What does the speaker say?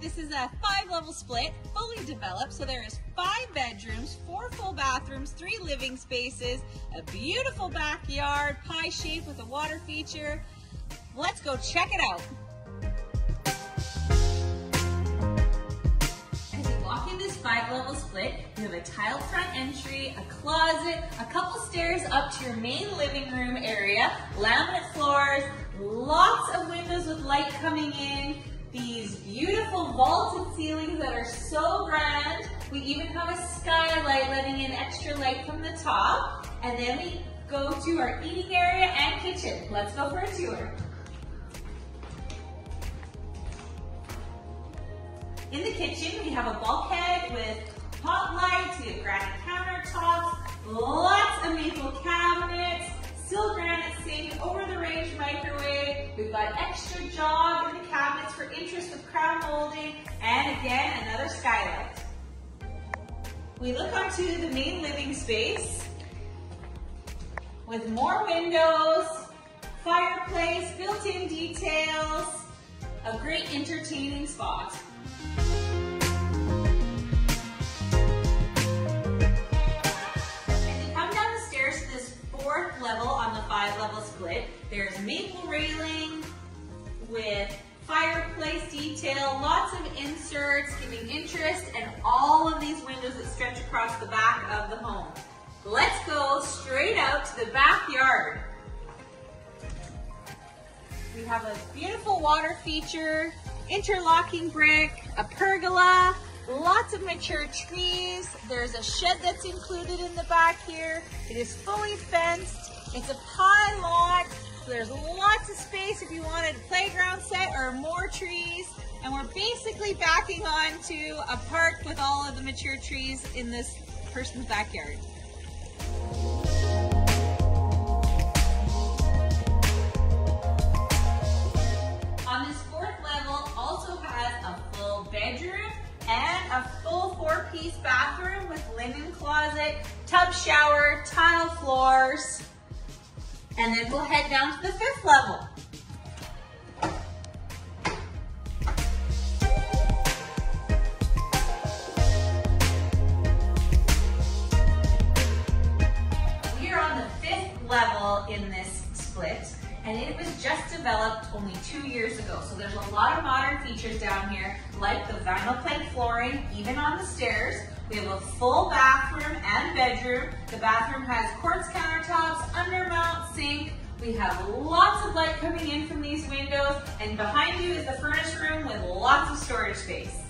This is a five level split, fully developed. So there is five bedrooms, four full bathrooms, three living spaces, a beautiful backyard, pie shape with a water feature. Let's go check it out. As you walk in this five level split, you have a tiled front entry, a closet, a couple stairs up to your main living room area, laminate floors, lots of windows with light coming in, these beautiful vaulted ceilings that are so grand. We even have a skylight letting in extra light from the top. And then we go to our eating area and kitchen. Let's go for a tour. In the kitchen, we have a bulkhead with hot lights, we have granite countertops, lots of maple cabinets, still granite sink, over the range microwave. We've got extra jog in the for interest of crown molding, and again, another skylight. We look onto the main living space with more windows, fireplace, built-in details, a great entertaining spot. As you come down the stairs to this fourth level on the five level split. There's maple railing with fireplace detail, lots of inserts giving interest, and all of these windows that stretch across the back of the home. Let's go straight out to the backyard. We have a beautiful water feature, interlocking brick, a pergola, lots of mature trees. There's a shed that's included in the back here. It is fully fenced. It's a pie lot. So there's lots of space if you wanted a playground or more trees. And we're basically backing onto a park with all of the mature trees in this person's backyard. On this fourth level also has a full bedroom and a full four-piece bathroom with linen closet, tub shower, tile floors. And then we'll head down to the fifth level. Level in this split and it was just developed only two years ago. So there's a lot of modern features down here, like the vinyl plank flooring, even on the stairs. We have a full bathroom and bedroom. The bathroom has quartz countertops, undermount sink. We have lots of light coming in from these windows, and behind you is the furnace room with lots of storage space.